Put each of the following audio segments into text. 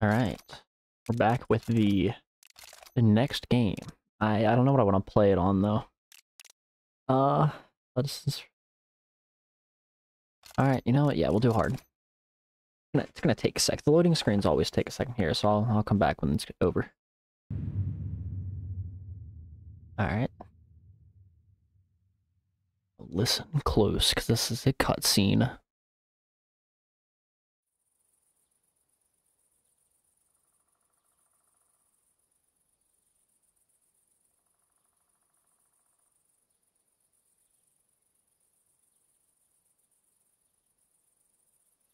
All right, we're back with the the next game. I I don't know what I want to play it on though. Uh, let's. All right, you know what? Yeah, we'll do hard. It's gonna, it's gonna take a sec. The loading screens always take a second here, so I'll I'll come back when it's over. All right. Listen close, because this is a cutscene.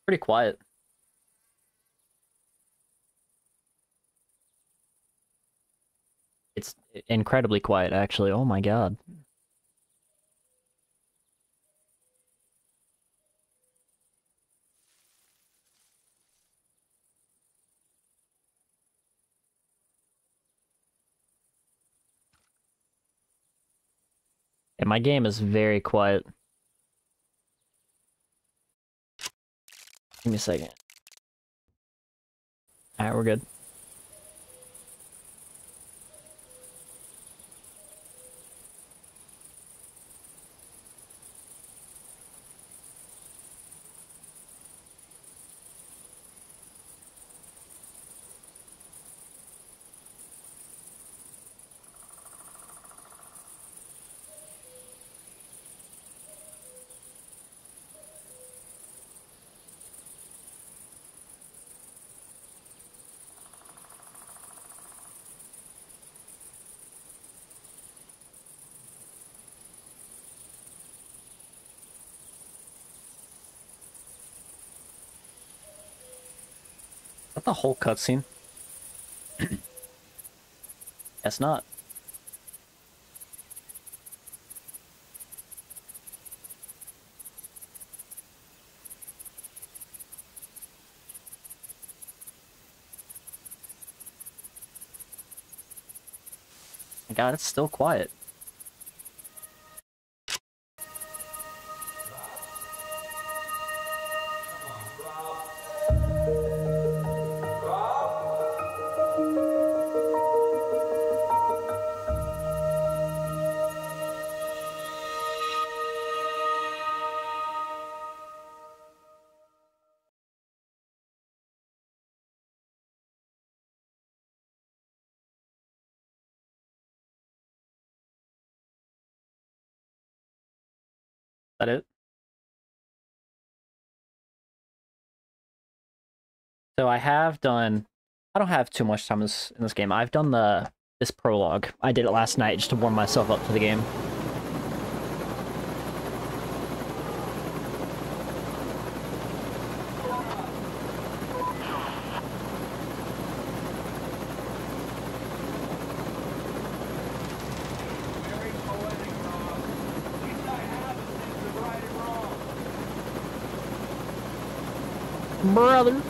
Pretty quiet. It's incredibly quiet, actually. Oh my god. And my game is very quiet. Give me a second. Alright, we're good. That the whole cutscene? Guess not. God, it's still quiet. That it? So I have done. I don't have too much time in this, in this game. I've done the this prologue. I did it last night just to warm myself up to the game. Brother.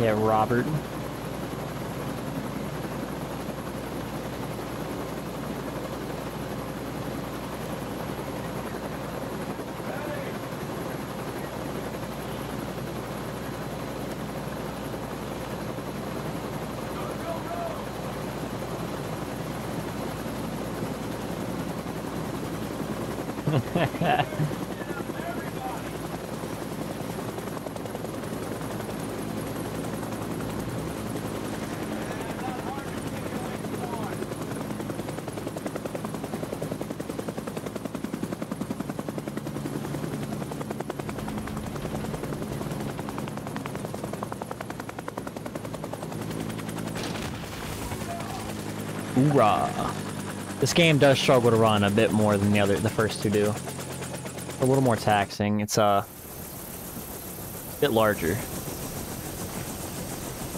Yeah, Robert. Hoorah. This game does struggle to run a bit more than the other, the first two do. a little more taxing. It's uh, a bit larger.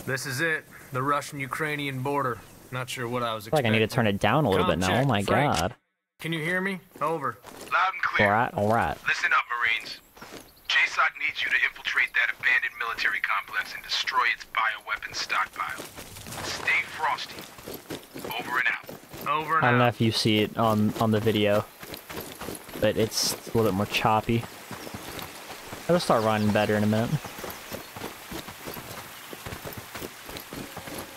This is it. The Russian-Ukrainian border. Not sure what I was I like I need to turn it down a little bit now. Oh my Frank. god. Can you hear me? Over. Loud and clear. Alright, alright. Listen up, Marines. JSOC needs you to infiltrate that abandoned military complex and destroy its bioweapons stockpile. Stay frosty. Over and out. Over and I don't know if you see it on on the video, but it's a little bit more choppy. It'll start running better in a minute.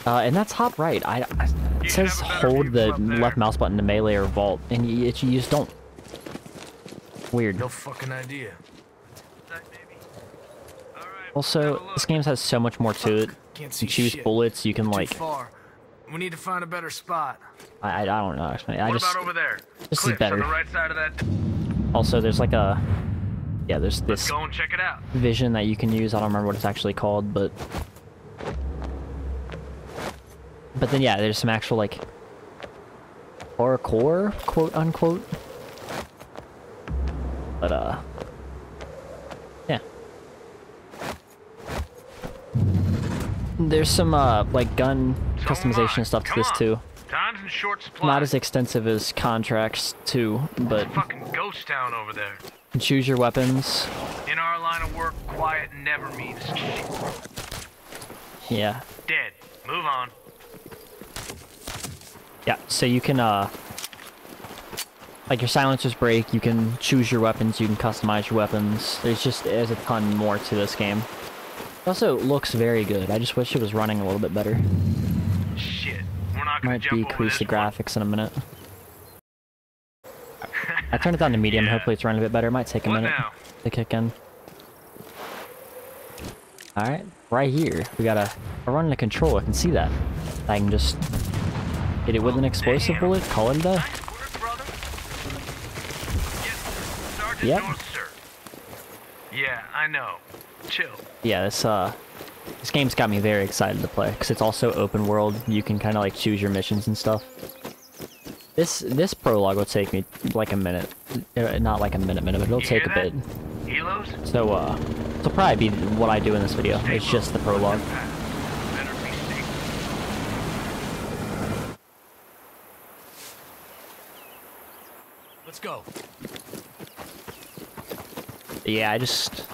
Uh, and that's top right. I, I- it says have a better hold the from up there. left mouse button to melee or vault, and you, it, you just don't. Weird. No fucking idea. Also, this game has so much more to it. You see choose shit. bullets. You can Too like. We need to find a better spot. I, I don't know actually. I what just about over there? this is better. on the right side of that. also there's like a yeah there's Let's this go and check it out. vision that you can use. I don't remember what it's actually called, but but then yeah, there's some actual like horrorcore quote unquote. But uh, yeah. There's some uh like gun customization am I. and stuff to Come this on. too. Time's in short supply. Not as extensive as contracts too, but fucking ghost town over there. choose your weapons. In our line of work, quiet never means shit. Yeah. Dead. Move on. Yeah, so you can, uh, like your silencers break, you can choose your weapons, you can customize your weapons. There's just, there's a ton more to this game. It also looks very good. I just wish it was running a little bit better. Shit. We're not gonna Might decrease the one. graphics in a minute. I turned it down to medium, Yeah. hopefully it's running a bit better. It might take a What minute now? to kick in. Alright, right here. We got a, running a control, I can see that. I can just hit it with an explosive damn. bullet, call it a day. Nice work, brother. Yes, Yep. North. Yeah, I know. Chill. yeah, this uh, this game's got me very excited to play because it's also open world. You can kind of like choose your missions and stuff. This this prologue will take me like a minute, Uh, not like a minute, minute, but it'll You take a bit. Helos? So uh, it'll probably be what I do in this video. Stay It's low. just the prologue. Better be safe. Let's go. Yeah, I just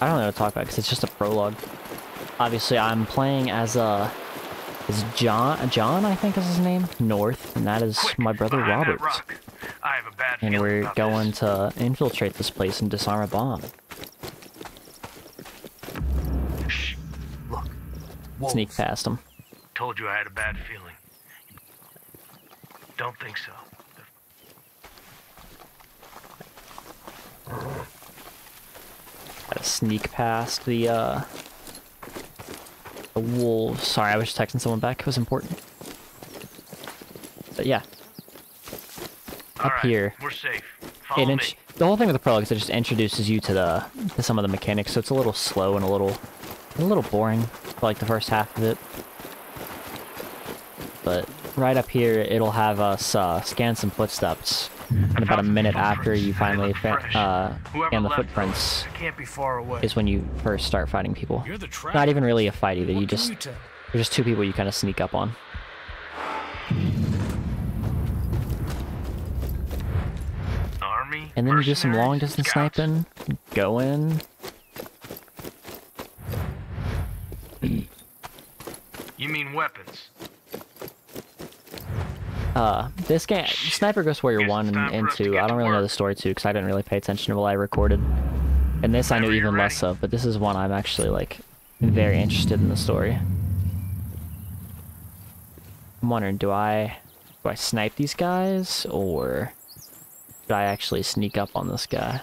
I don't know what to talk about because it's just a prologue. Obviously, I'm playing as uh, is John John I think is his name North, and that is Quick, my brother Robert. I have a bad And we're going this. to infiltrate this place and disarm a bomb. Shh. Look. Wolves. Sneak past him. Told you I had a bad feeling. Don't think so. Gotta sneak past the, uh... The wolves. Sorry, I was texting someone back. It was important. But yeah. All Up right, here. We're safe. Follow me. the whole thing with the prologue is it just introduces you to the to some of the mechanics, so it's a little slow and a little a little boring for like the first half of it. But right up here, it'll have us uh, scan some footsteps, and about a minute after you finally look fa- uh, Whoever the footprints can't be far away. is when you first start fighting people. You're the tracker. Not even really a fight either. You What can just you tell? there's just two people you kind of sneak up on. Army. And then you do some long distance scouts. sniping, go in. You mean weapons? Uh, this game, Sniper Ghost Warrior Guess 1 it's and, and 2, I don't really know the story too because I didn't really pay attention to while I recorded. And this I knew Whenever you're even less ready. of, but this is one I'm actually, like, very interested in the story. I'm wondering, do I, do I snipe these guys, or should I actually sneak up on this guy?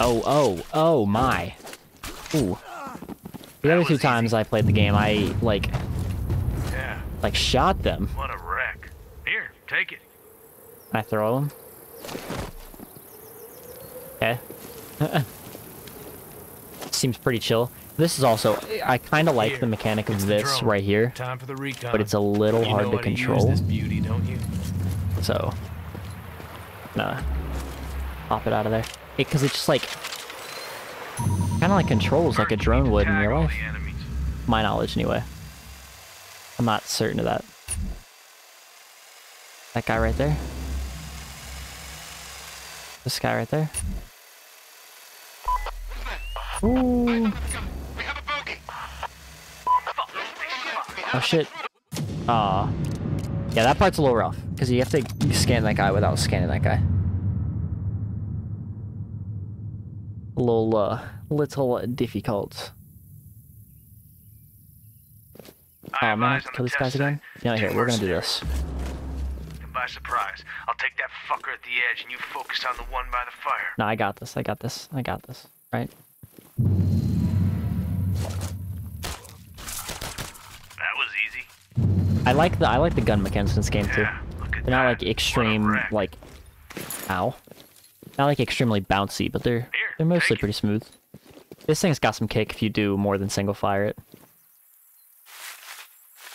Oh, oh, oh my. Ooh. The other two times easy. I played the game, I, like, Yeah. like shot them. What a wreck. Here, take it. I throw them. Okay. Eh. Seems pretty chill. This is also I kind of like Here, the mechanic of this right here, Time for the recon. but it's a little you hard to to control. this beauty, don't you? So, nah, pop it out of there. Because it, just like kind of like controls like a drone would in real life. My knowledge, anyway. I'm not certain of that. That guy right there. This guy right there. Ooh. We have a bogey. Oh shit. Aw. Yeah, that part's a little rough. Because you have to scan that guy without scanning that guy. A little, uh, little difficult. I Oh man, have to kill the these guys again? Yeah, here, we're gonna do this. By surprise. I'll take that fucker at the edge, and you focus on the one by the fire. No, I got this, I got this, I got this. Right? That was easy. I like the I like the gun mechanics in this game too. Yeah, They're not that. like extreme like ow. Not like extremely bouncy, but they're they're mostly pretty smooth. This thing's got some kick if you do more than single fire it.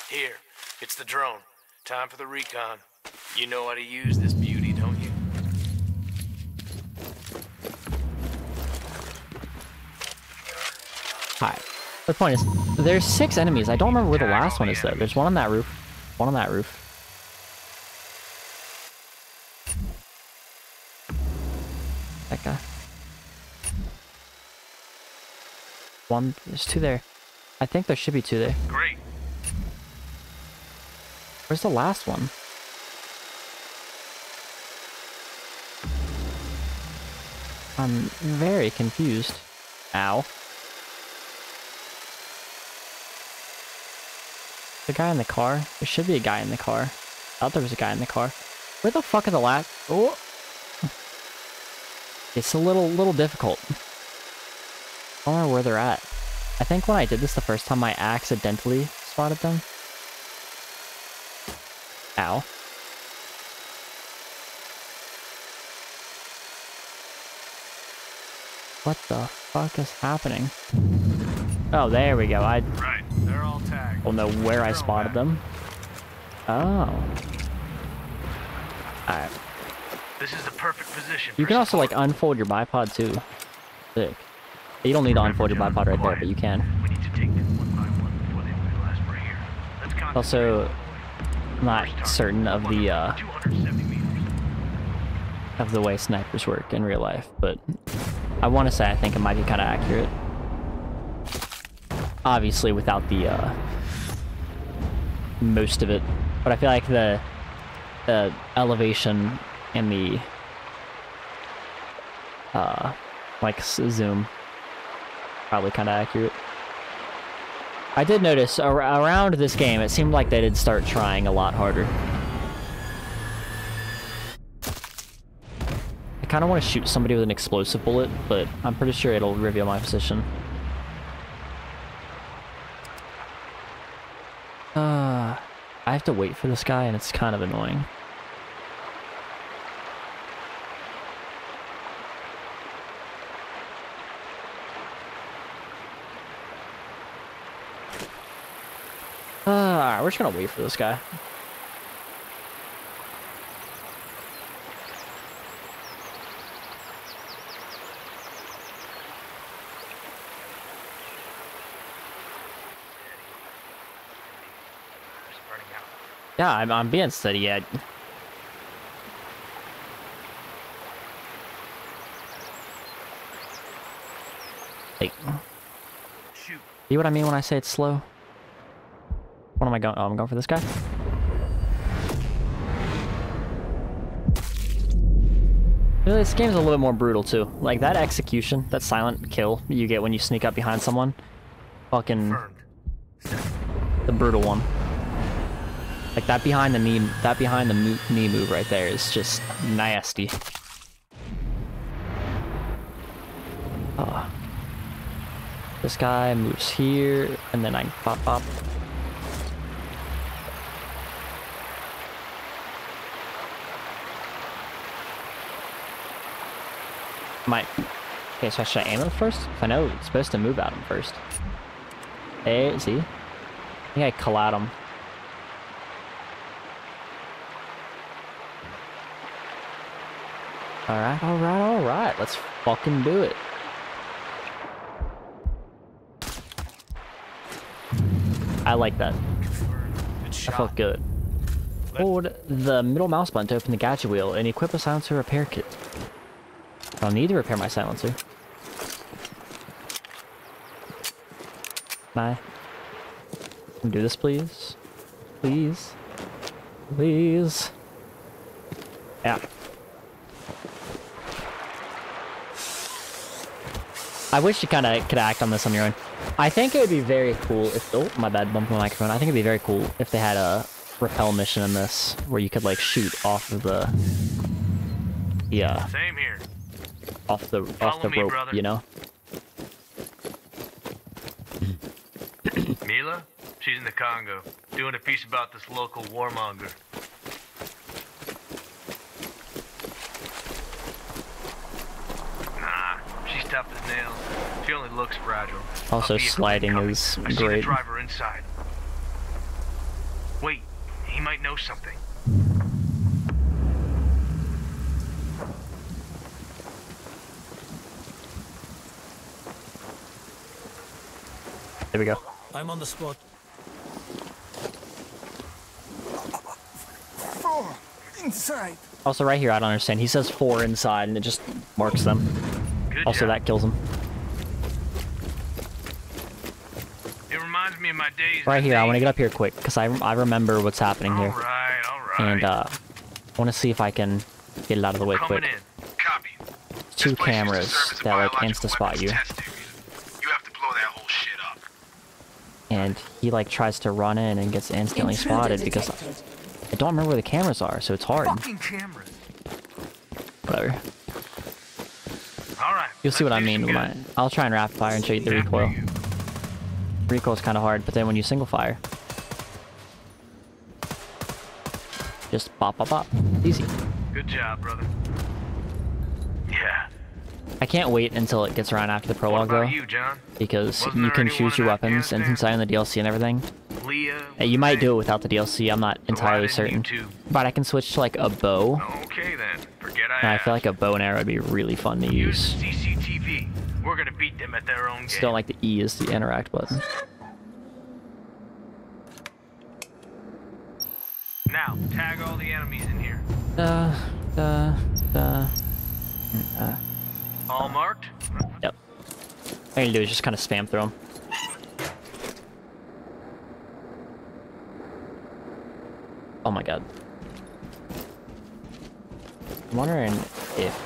Here, it's the drone. Time for the recon. You know how to use this beauty, don't you? Hi. The point is, there's six enemies. I don't remember where the last one is though. There's one on that roof. One on that roof. That guy. One. There's two there. I think there should be two there. Great. Where's the last one? I'm very confused. Ow. The guy in the car? There should be a guy in the car. I thought there was a guy in the car. Where the fuck are the last? Oh. It's a little, little difficult. I don't know where they're at. I think when I did this the first time, I accidentally spotted them. Ow. What the fuck is happening? Oh, there we go. I Right. They're all tagged. don't know where I spotted them. Oh. Alright. This is the perfect position. You can also like unfold your bipod too. Sick. You don't need to unfold your bipod right there, but you can. We need to take them one by one before they realize we're here. Let's concentrate Also, on the boy. I'm not certain of the uh of the way snipers work in real life, but I want to say I think it might be kind of accurate. Obviously, without the uh, most of it, but I feel like the the elevation and the uh, like zoom probably kind of accurate. I did notice ar- around this game, it seemed like they did start trying a lot harder. I kind of want to shoot somebody with an explosive bullet, but I'm pretty sure it'll reveal my position. Uh, I have to wait for this guy, and it's kind of annoying. Uh, alright, we're just gonna wait for this guy. It's burning out. Yeah, I'm, I'm being steady yet. Like, see what I mean when I say it's slow? What am I going? Oh, I'm going for this guy. This game's a little bit more brutal too. Like that execution, that silent kill you get when you sneak up behind someone. Fucking the brutal one. Like that behind the knee, that behind the knee move right there is just nasty. Ah. This guy moves here, and then I pop pop. Okay, so should I aim him first? If I know it's supposed to move at him first. Hey, see? I think I collide him. Alright, alright, alright. Let's fucking do it. I like that. That felt good. Hold the middle mouse button to open the gadget wheel and equip a silencer repair kit. I'll need to repair my silencer. Can I do this, please? Please? Please? Yeah. I wish you kind of could act on this on your own. I think it would be very cool if... Oh, my bad, bumped my microphone. I think it'd be very cool if they had a repel mission in this where you could, like, shoot off of the... Yeah. Off the off Follow the me, rope, brother. you know? Mila? She's in the Congo, doing a piece about this local warmonger. Nah, she's tough as nails. She only looks fragile. Also, sliding is I see the great. driver inside. Wait, he might know something. There we go. I'm on the spot. Four inside. Also, right here, I don't understand. He says four inside, and it just marks them. Good Also, job. that kills him. It reminds me of my days. Right here, the I want to get up here quick, because I, I remember what's happening here. All right, all right. And, uh, I want to see if I can get it out of the way Coming quick. in. Copy. Two This place used to cameras serve as a that, like, biological insta-spot you. test area. You have to blow that whole shit up. And he, like, tries to run in and gets instantly Intruder spotted because. I don't remember where the cameras are, so it's hard. Fucking cameras. Whatever. All right. You'll see what I mean my... I'll try and rapid fire and show you the Yeah, recoil. you. Recoil's kind of hard, but then when you single fire, just bop, bop, bop. Easy. Good job, brother. I can't wait until it gets around after the prologue, though, you, because Wasn't you can choose your weapons, and since I own the DLC and everything, Leah. uh, you might do it without the DLC. I'm not entirely certain, but I can switch to like a bow, Okay then. Forget I and I feel like a bow and arrow would be really fun to Use use. CCTV. We're gonna beat them at their own game. Still like the E is the interact button. Now, tag all the enemies in here. Da, da, da. All marked? Yep. All you do is just kind of spam through them. Oh my god. I'm wondering if...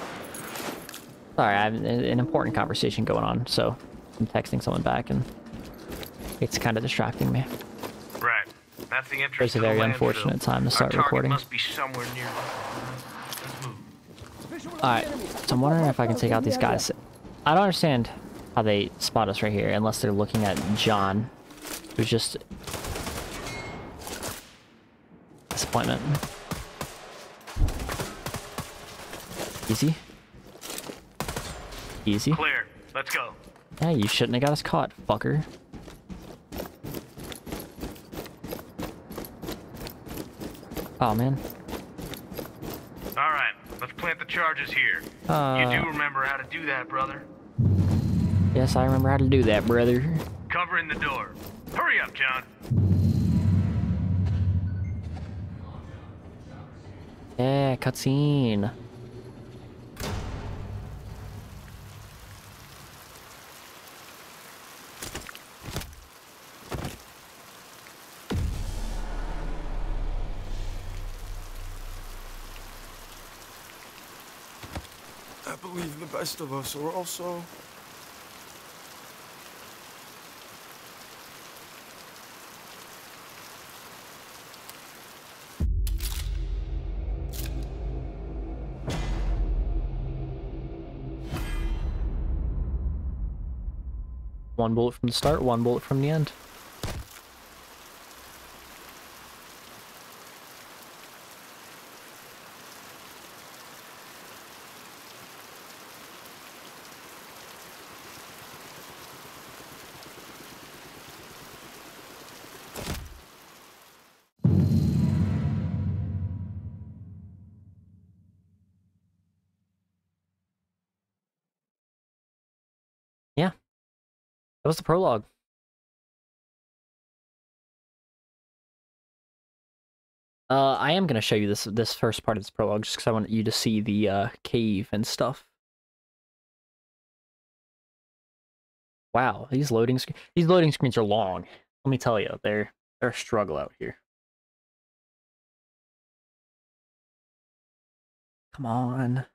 Sorry, I have an an important conversation going on, so I'm texting someone back and it's kind of distracting me. Right. That's the entrance It's a very unfortunate time to start recording. must be somewhere near. Alright, so I'm wondering if I can take out these guys. I don't understand how they spot us right here unless they're looking at John, who's just... Disappointment. Easy. Easy. Clear. Let's go. Yeah, you shouldn't have got us caught, fucker. Oh, man. All right. Let's plant the charges here. you Uh, do remember how to do that, brother? yes, I remember how to do that, brother. Covering the door. Hurry up, John. Yeah, cutscene. Believe the best of us are also. One bullet from the start, one bullet from the end. That was the prologue. Uh, I am gonna show you this this first part of this prologue just because I want you to see the uh, cave and stuff. Wow, these loading these loading screens are long. Let me tell you, they're they're a struggle out here. Come on.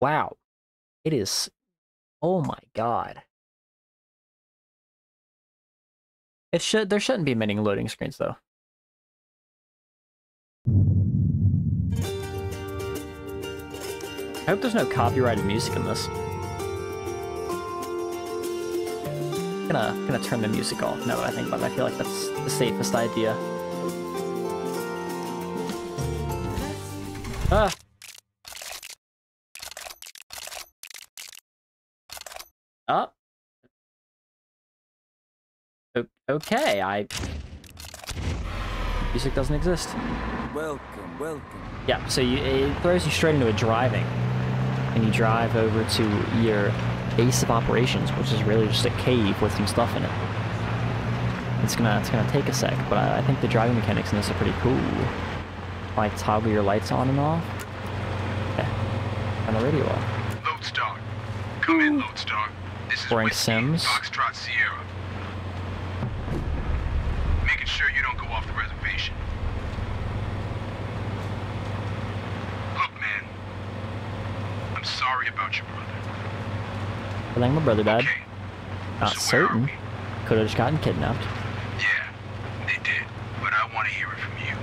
Wow. It is oh my god. It should there shouldn't be many loading screens though. I hope there's no copyrighted music in this. gonna gonna turn the music off now that I think about it. I feel like that's the safest idea. Ah. Oh. O- Okay, I... Music doesn't exist. Welcome, welcome. Yeah, so you, it throws you straight into a driving. And you drive over to your base of operations, which is really just a cave with some stuff in it. It's gonna it's gonna take a sec, but I, I think the driving mechanics in this are pretty cool. Like toggle your lights on and off. Okay. Turn the radio off. Lodestar. Come in, Lodestar. Frank Sims. Foxtrot Sierra. Making sure you don't go off the reservation. Look, man. I'm sorry about your brother. I think my brother died. Okay. Not so certain. Could have just gotten kidnapped. Yeah, they did. But I want to hear it from you.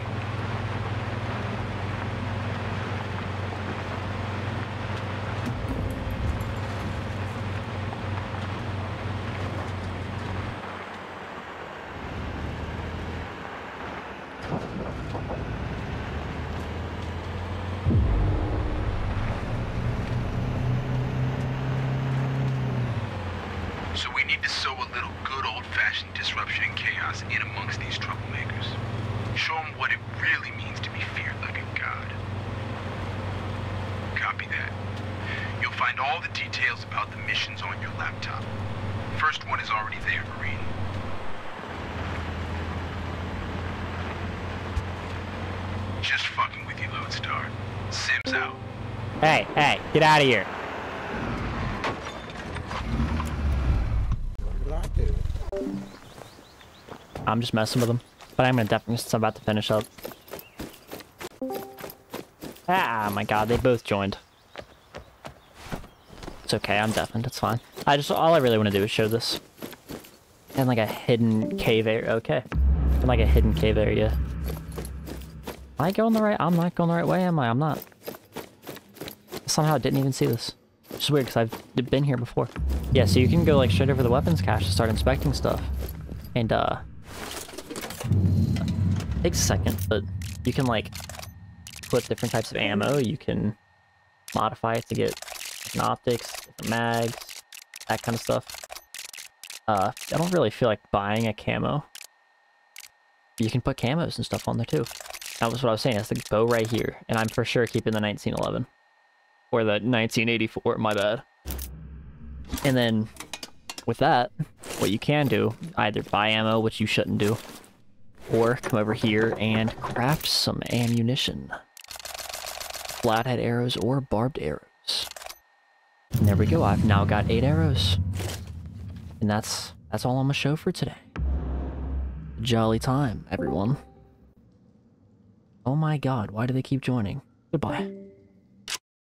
So we need to sow a little good disruption and chaos in amongst these troublemakers. Show them what it really means to be feared like a god. Copy that. You'll find all the details about the missions on your laptop. First one is already there, Marine. Just fucking with you, Lodestar. Sims out. Hey, hey, get out of here. I'm just messing with them. But I'm gonna definitely I'm about to finish up. Ah, my god, they both joined. It's okay, I'm deafened, it's fine. I just, all I really want to do is show this. And like a hidden cave area, okay. And like a hidden cave area. Am I going the right, I'm not going the right way, am I? I'm not. Somehow I didn't even see this. Is weird, because I've been here before. Yeah, so you can go like straight over the weapons cache to start inspecting stuff. And uh, takes a second, but you can like put different types of ammo. You can modify it to get different optics, different mags, that kind of stuff. Uh, I don't really feel like buying a camo. You can put camos and stuff on there too. That was what I was saying. It's the bow right here, and I'm for sure keeping the 1911 or the 1984. My bad. And then with that, what you can do, either buy ammo, which you shouldn't do, or come over here and craft some ammunition. Flathead arrows or barbed arrows. And there we go, I've now got eight arrows. And that's that's all on my show for today. Jolly time, everyone. Oh my god, why do they keep joining? Goodbye.